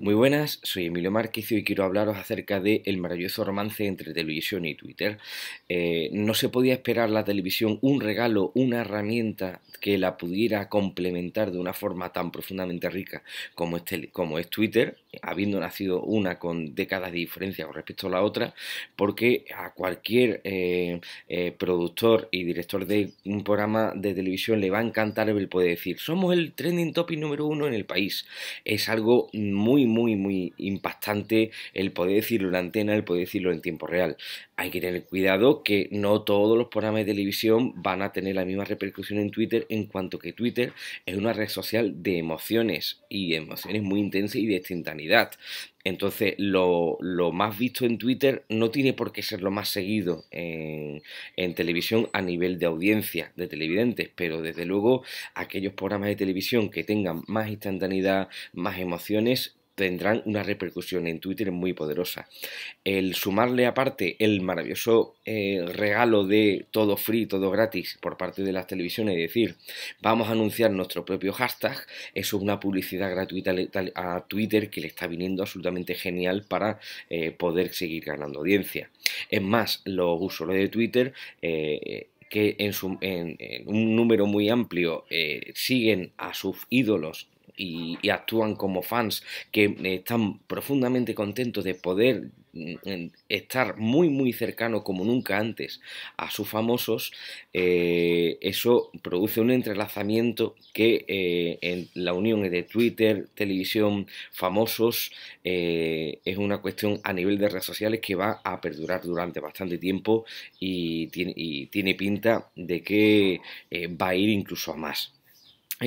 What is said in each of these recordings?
Muy buenas, soy Emilio Márquez y hoy quiero hablaros acerca el maravilloso romance entre televisión y Twitter. Eh, no se podía esperar la televisión un regalo, una herramienta que la pudiera complementar de una forma tan profundamente rica como es, como es Twitter, habiendo nacido una con décadas de diferencia con respecto a la otra, porque a cualquier eh, eh, productor y director de un programa de televisión le va a encantar el poder decir, somos el trending topic número uno en el país. Es algo muy, muy, muy impactante el poder decirlo en antena, el poder decirlo en tiempo real. Hay que tener cuidado que no todos los programas de televisión van a tener la misma repercusión en Twitter, en cuanto que Twitter es una red social de emociones y emociones muy intensas y de instantaneidad. Entonces, lo, más visto en Twitter no tiene por qué ser lo más seguido en, en, televisión a nivel de audiencia de televidentes, pero desde luego aquellos programas de televisión que tengan más instantaneidad, más emociones, tendrán una repercusión en Twitter muy poderosa. El sumarle aparte el maravilloso eh, regalo de todo free, todo gratis por parte de las televisiones, es decir, vamos a anunciar nuestro propio hashtag, eso es una publicidad gratuita a Twitter que le está viniendo absolutamente genial para eh, poder seguir ganando audiencia. Es más, los usuarios de Twitter eh, que en, un número muy amplio siguen a sus ídolos y, actúan como fans que están profundamente contentos de poder mm, estar muy muy cercano como nunca antes a sus famosos eh, eso produce un entrelazamiento que eh, en la unión de Twitter televisión famosos eh, es una cuestión a nivel de redes sociales que va a perdurar durante bastante tiempo y tiene, y tiene pinta de que va a ir incluso a más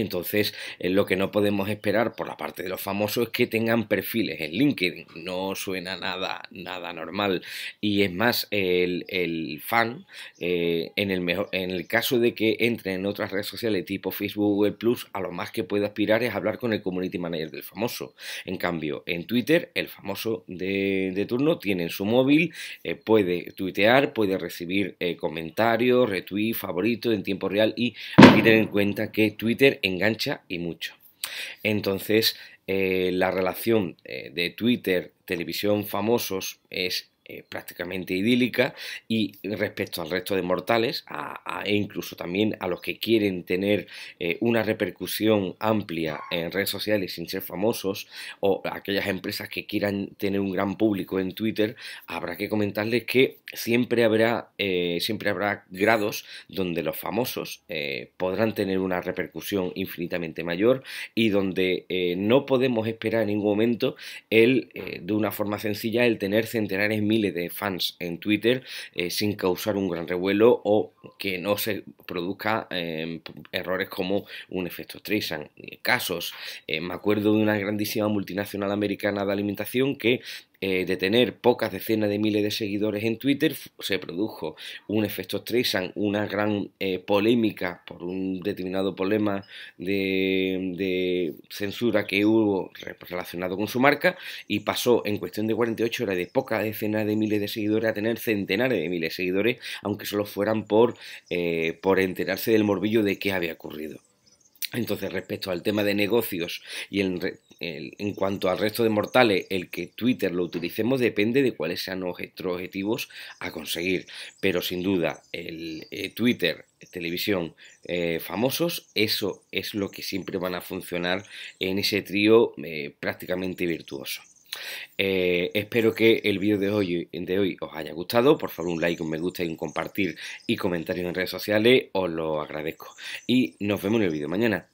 entonces, eh, lo que no podemos esperar por la parte de los famosos es que tengan perfiles en LinkedIn. No suena nada, nada normal. Y es más, el, fan, eh, en, el mejor, en el caso de que entre en otras redes sociales tipo Facebook, Google Plus, a lo más que puede aspirar es hablar con el community manager del famoso. En cambio, en Twitter, el famoso de, turno tiene en su móvil, eh, puede tuitear, puede recibir comentarios, retweets, favoritos en tiempo real y hay tener en cuenta que Twitter engancha y mucho. Entonces, eh, la relación eh, de Twitter, televisión, famosos es eh, prácticamente idílica y respecto al resto de mortales e incluso también a los que quieren tener eh, una repercusión amplia en redes sociales sin ser famosos o aquellas empresas que quieran tener un gran público en Twitter habrá que comentarles que siempre habrá eh, siempre habrá grados donde los famosos podrán tener una repercusión infinitamente mayor y donde no podemos esperar en ningún momento el de una forma sencilla el tener centenares mil de fans en Twitter eh, sin causar un gran revuelo o que no se produzca em, errores como un efecto Streisand. Casos, eh, me acuerdo de una grandísima multinacional americana de alimentación que eh, de tener pocas decenas de miles de seguidores en Twitter, se produjo un efecto Streisand, una gran eh, polémica por un determinado problema de, censura que hubo relacionado con su marca y pasó en cuestión de 48 horas de pocas decenas de miles de seguidores a tener centenares de miles de seguidores, aunque solo fueran por, eh, por enterarse del morbillo de qué había ocurrido. Entonces, respecto al tema de negocios y en cuanto al resto de mortales, el que Twitter lo utilicemos depende de cuáles sean nuestros objetivos a conseguir. Pero sin duda, el eh, Twitter, televisión, eh, famosos, eso es lo que siempre van a funcionar en ese trío eh, prácticamente virtuoso. Eh, espero que el vídeo de hoy, de hoy os haya gustado. Por favor, un like, un me gusta y un compartir y comentarios en redes sociales. Os lo agradezco. Y nos vemos en el vídeo mañana.